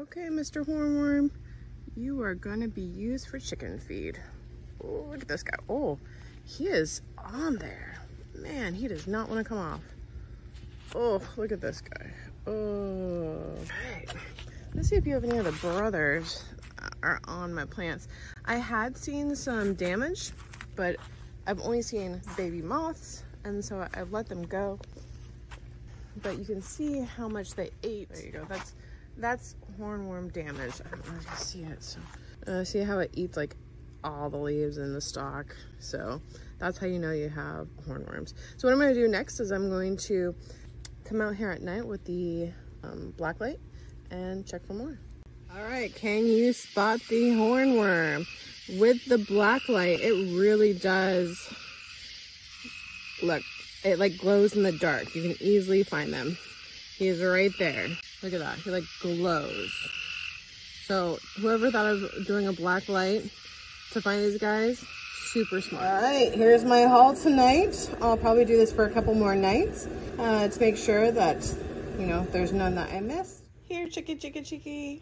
Okay, Mr. Hornworm, you are gonna be used for chicken feed. Oh, look at this guy. Oh, he is on there. Man, he does not want to come off. Oh, look at this guy. Oh. Okay. Let's see if you have any other brothers are on my plants. I had seen some damage, but I've only seen baby moths, and so I've let them go. But you can see how much they ate. There you go. That's that's hornworm damage. I don't know if you see it. So uh, see how it eats like all the leaves in the stalk. So that's how you know you have hornworms. So what I'm going to do next is I'm going to come out here at night with the um, black light and check for more. All right, can you spot the hornworm? With the black light, it really does, look, it like glows in the dark. You can easily find them. He's right there. Look at that, he like glows. So whoever thought of doing a black light to find these guys, super smart. All right, here's my haul tonight. I'll probably do this for a couple more nights uh, to make sure that, you know, there's none that I missed. Here, chicky, chicky, chicky.